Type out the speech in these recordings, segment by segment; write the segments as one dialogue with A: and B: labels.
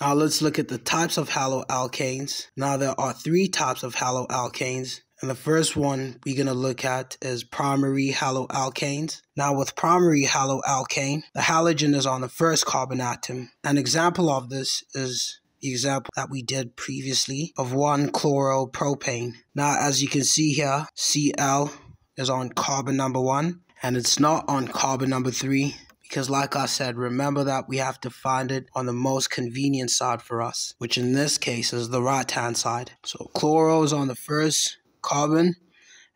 A: Now let's look at the types of haloalkanes. Now there are three types of haloalkanes. And the first one we're going to look at is primary haloalkanes. Now with primary haloalkane, the halogen is on the first carbon atom. An example of this is the example that we did previously of 1-chloropropane. Now as you can see here, Cl is on carbon number 1 and it's not on carbon number 3 because like I said, remember that we have to find it on the most convenient side for us, which in this case is the right hand side. So chloro is on the first carbon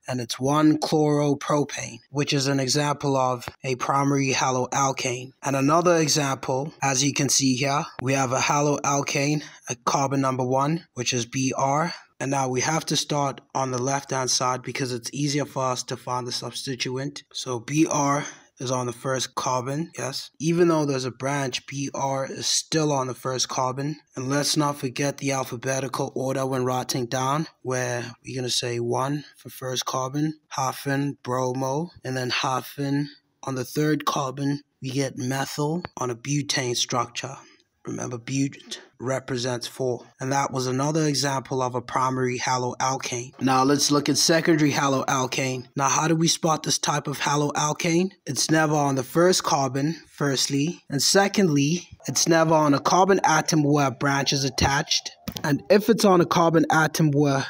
A: and it's 1-chloropropane, which is an example of a primary haloalkane. And another example, as you can see here, we have a haloalkane at carbon number 1, which is Br. And now we have to start on the left hand side because it's easier for us to find the substituent. So Br is on the first carbon, yes. Even though there's a branch, BR is still on the first carbon. And let's not forget the alphabetical order when writing down, where we're going to say 1 for first carbon, hyphen, bromo, and then hyphen. On the third carbon, we get methyl on a butane structure. Remember, but represents 4. And that was another example of a primary haloalkane. Now let's look at secondary haloalkane. Now how do we spot this type of haloalkane? It's never on the first carbon, firstly. And secondly, it's never on a carbon atom where a branch is attached. And if it's on a carbon atom where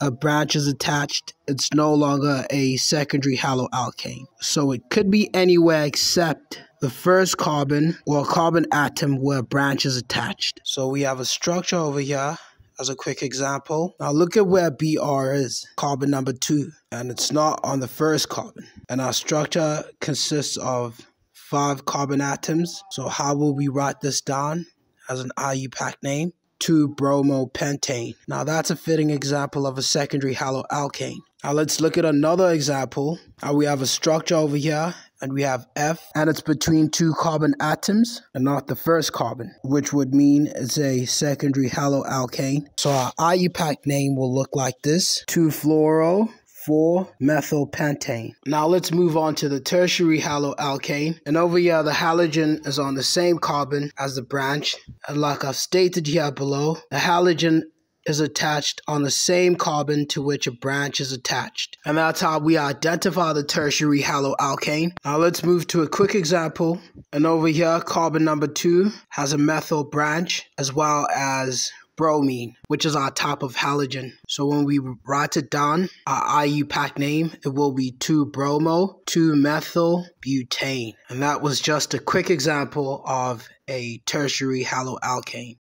A: a branch is attached, it's no longer a secondary haloalkane. So it could be anywhere except the first carbon or carbon atom where a branch is attached. So we have a structure over here as a quick example. Now look at where Br is, carbon number 2, and it's not on the first carbon. And our structure consists of five carbon atoms. So how will we write this down as an IUPAC name? 2-bromopentane. Now that's a fitting example of a secondary haloalkane. Now let's look at another example. Now we have a structure over here and we have F and it's between two carbon atoms and not the first carbon, which would mean it's a secondary haloalkane. So our IUPAC name will look like this, 2-fluoro 4-methylpentane. Now let's move on to the tertiary haloalkane. And over here, the halogen is on the same carbon as the branch. And like I've stated here below, the halogen is attached on the same carbon to which a branch is attached. And that's how we identify the tertiary haloalkane. Now let's move to a quick example. And over here, carbon number two has a methyl branch as well as bromine, which is our type of halogen. So when we write it down, our IUPAC name, it will be 2-bromo, 2-methyl butane. And that was just a quick example of a tertiary haloalkane.